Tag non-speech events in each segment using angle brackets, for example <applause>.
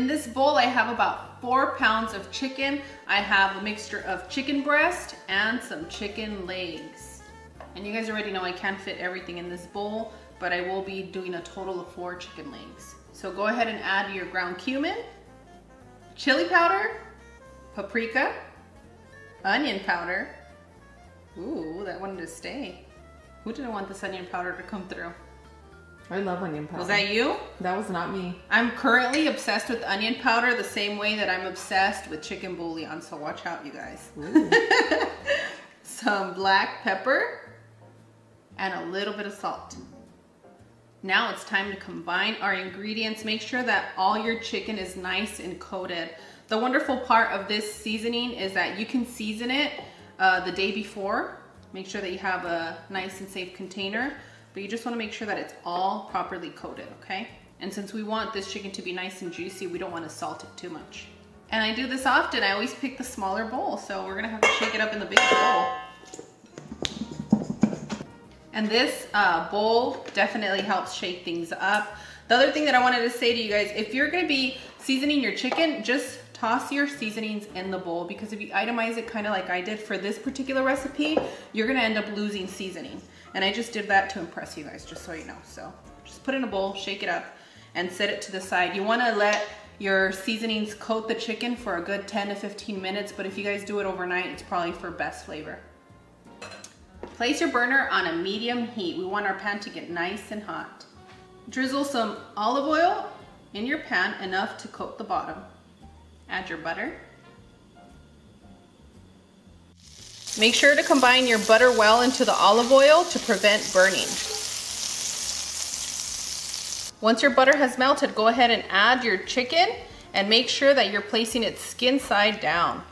In this bowl, I have about four pounds of chicken. I have a mixture of chicken breast and some chicken legs. And you guys already know I can't fit everything in this bowl, but I will be doing a total of four chicken legs. So go ahead and add your ground cumin, chili powder, paprika, onion powder. Ooh, that wanted to stay. Who didn't want this onion powder to come through? I love onion powder. Was that you? That was not me. I'm currently obsessed with onion powder the same way that I'm obsessed with chicken bouillon, so watch out you guys. <laughs> Some black pepper and a little bit of salt. Now it's time to combine our ingredients. Make sure that all your chicken is nice and coated. The wonderful part of this seasoning is that you can season it uh, the day before. Make sure that you have a nice and safe container but you just wanna make sure that it's all properly coated, okay? And since we want this chicken to be nice and juicy, we don't wanna salt it too much. And I do this often, I always pick the smaller bowl, so we're gonna have to shake it up in the big bowl. And this uh, bowl definitely helps shake things up. The other thing that I wanted to say to you guys, if you're gonna be seasoning your chicken, just toss your seasonings in the bowl because if you itemize it kind of like I did for this particular recipe, you're gonna end up losing seasoning. And I just did that to impress you guys, just so you know. So just put in a bowl, shake it up, and set it to the side. You wanna let your seasonings coat the chicken for a good 10 to 15 minutes, but if you guys do it overnight, it's probably for best flavor. Place your burner on a medium heat. We want our pan to get nice and hot. Drizzle some olive oil in your pan, enough to coat the bottom. Add your butter. Make sure to combine your butter well into the olive oil to prevent burning. Once your butter has melted, go ahead and add your chicken and make sure that you're placing it skin side down.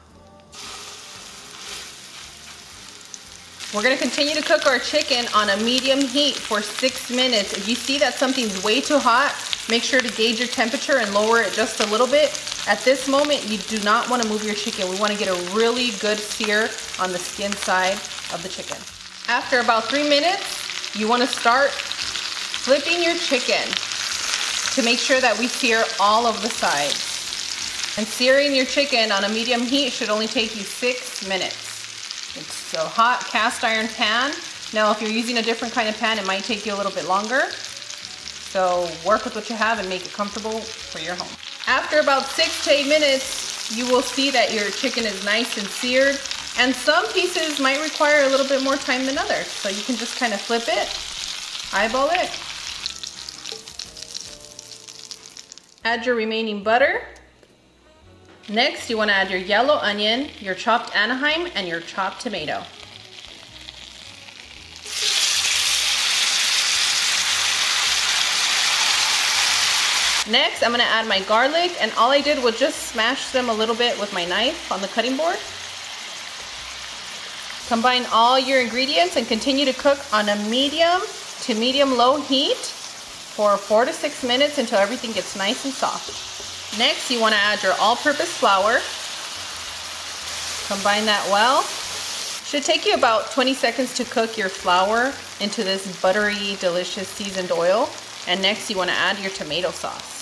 We're gonna continue to cook our chicken on a medium heat for six minutes. If you see that something's way too hot, make sure to gauge your temperature and lower it just a little bit at this moment, you do not want to move your chicken. We want to get a really good sear on the skin side of the chicken. After about three minutes, you want to start flipping your chicken to make sure that we sear all of the sides. And searing your chicken on a medium heat should only take you six minutes. It's a hot cast iron pan. Now, if you're using a different kind of pan, it might take you a little bit longer. So work with what you have and make it comfortable for your home. After about six to eight minutes, you will see that your chicken is nice and seared. And some pieces might require a little bit more time than others. So you can just kind of flip it, eyeball it. Add your remaining butter. Next, you want to add your yellow onion, your chopped Anaheim, and your chopped tomato. Next, I'm gonna add my garlic and all I did was just smash them a little bit with my knife on the cutting board. Combine all your ingredients and continue to cook on a medium to medium low heat for four to six minutes until everything gets nice and soft. Next, you wanna add your all-purpose flour. Combine that well. Should take you about 20 seconds to cook your flour into this buttery, delicious seasoned oil. And next you wanna add your tomato sauce.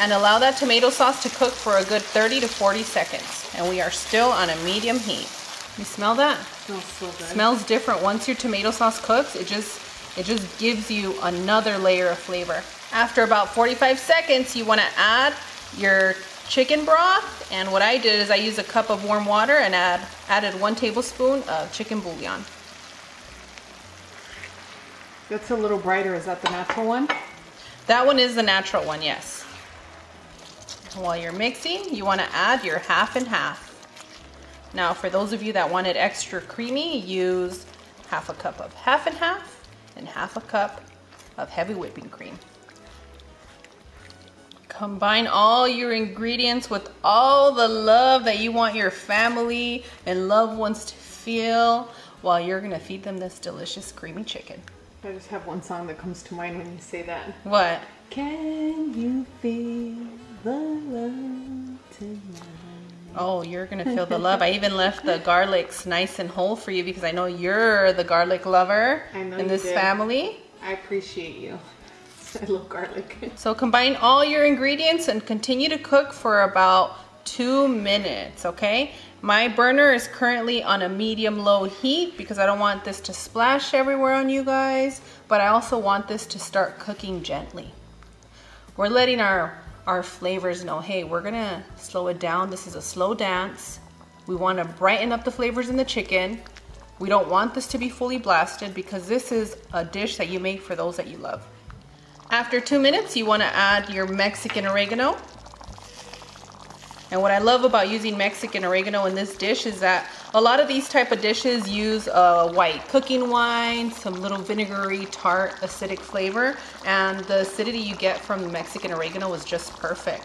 And allow that tomato sauce to cook for a good 30 to 40 seconds. And we are still on a medium heat. You smell that? Smells so good. Smells different. Once your tomato sauce cooks, it just, it just gives you another layer of flavor. After about 45 seconds, you wanna add your chicken broth. And what I did is I used a cup of warm water and add, added one tablespoon of chicken bouillon. That's a little brighter. Is that the natural one? That one is the natural one, yes. While you're mixing, you wanna add your half and half. Now, for those of you that want it extra creamy, use half a cup of half and half and half a cup of heavy whipping cream. Combine all your ingredients with all the love that you want your family and loved ones to feel while you're gonna feed them this delicious creamy chicken. I just have one song that comes to mind when you say that. What? Can you feel the love tonight? Oh, you're gonna feel the love. I even left the garlics nice and whole for you because I know you're the garlic lover in this did. family. I appreciate you. <laughs> I love garlic. So combine all your ingredients and continue to cook for about two minutes, okay? My burner is currently on a medium low heat because I don't want this to splash everywhere on you guys, but I also want this to start cooking gently. We're letting our, our flavors know, hey, we're gonna slow it down. This is a slow dance. We wanna brighten up the flavors in the chicken. We don't want this to be fully blasted because this is a dish that you make for those that you love. After two minutes, you wanna add your Mexican oregano. And what I love about using Mexican oregano in this dish is that a lot of these type of dishes use a white cooking wine, some little vinegary, tart, acidic flavor, and the acidity you get from the Mexican oregano is just perfect.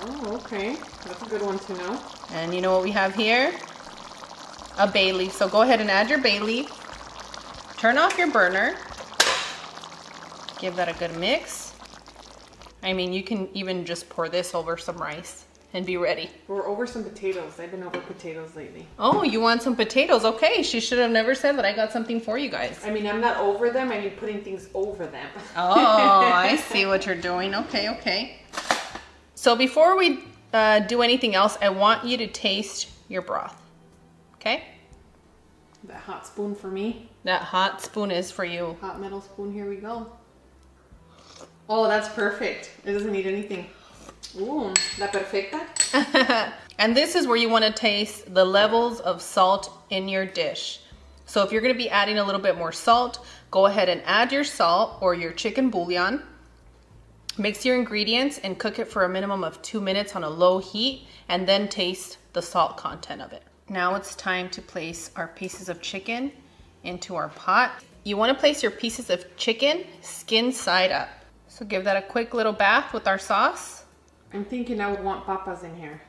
Oh, okay. That's a good one to know. And you know what we have here? A bay leaf. So go ahead and add your bay leaf. Turn off your burner. Give that a good mix. I mean, you can even just pour this over some rice and be ready. We're over some potatoes. I've been over potatoes lately. Oh, you want some potatoes? Okay, she should have never said that I got something for you guys. I mean, I'm not over them. I mean, putting things over them. Oh, <laughs> I see what you're doing. Okay, okay. So before we uh, do anything else, I want you to taste your broth. Okay? That hot spoon for me. That hot spoon is for you. Hot metal spoon. Here we go. Oh, that's perfect. It doesn't need anything. Ooh, la perfecta. <laughs> and this is where you want to taste the levels of salt in your dish. So if you're going to be adding a little bit more salt, go ahead and add your salt or your chicken bouillon. Mix your ingredients and cook it for a minimum of two minutes on a low heat and then taste the salt content of it. Now it's time to place our pieces of chicken into our pot. You want to place your pieces of chicken skin side up. So give that a quick little bath with our sauce. I'm thinking I would want papas in here.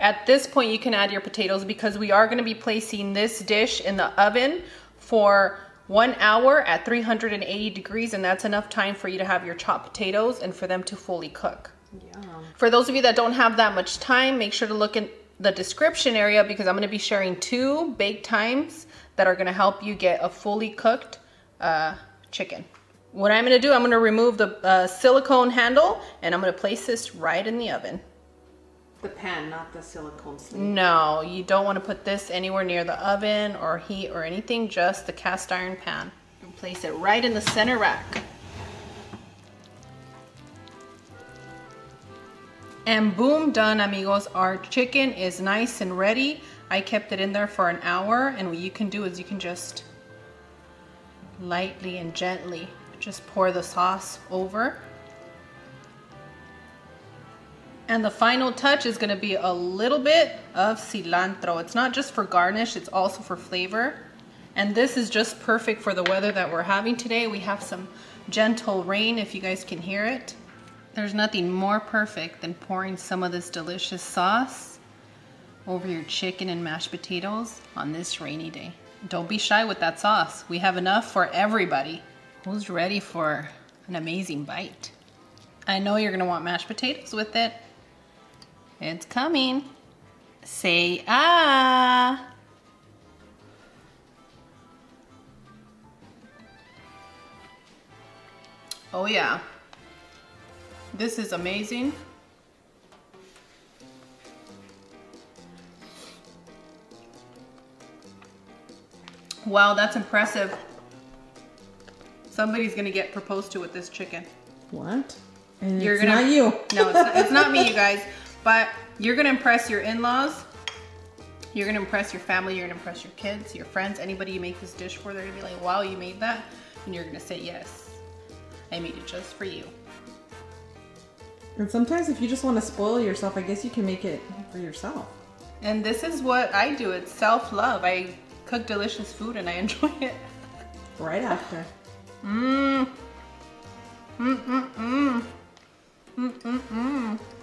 At this point, you can add your potatoes because we are going to be placing this dish in the oven for one hour at 380 degrees, and that's enough time for you to have your chopped potatoes and for them to fully cook. Yum. For those of you that don't have that much time, make sure to look in the description area because I'm going to be sharing two bake times that are going to help you get a fully cooked uh, chicken. What I'm going to do, I'm going to remove the uh, silicone handle and I'm going to place this right in the oven. The pan, not the silicone sleeve. No, you don't want to put this anywhere near the oven or heat or anything, just the cast iron pan. And place it right in the center rack. And boom, done amigos. Our chicken is nice and ready. I kept it in there for an hour and what you can do is you can just lightly and gently just pour the sauce over. And the final touch is gonna be a little bit of cilantro. It's not just for garnish, it's also for flavor. And this is just perfect for the weather that we're having today. We have some gentle rain if you guys can hear it. There's nothing more perfect than pouring some of this delicious sauce over your chicken and mashed potatoes on this rainy day. Don't be shy with that sauce. We have enough for everybody. Who's ready for an amazing bite? I know you're gonna want mashed potatoes with it. It's coming. Say ah. Oh yeah. This is amazing. Wow, that's impressive. Somebody's gonna get proposed to with this chicken. What? And You're it's gonna not you. No, it's not, it's not me, you <laughs> guys. But you're gonna impress your in-laws. You're gonna impress your family. You're gonna impress your kids, your friends, anybody you make this dish for. They're gonna be like, "Wow, you made that," and you're gonna say, "Yes, I made it just for you." And sometimes if you just want to spoil yourself, I guess you can make it for yourself. And this is what I do. It's self-love. I cook delicious food and I <laughs> enjoy it. Right after. Mmm. Mmm. Mmm. Mmm. Mmm. Mmm.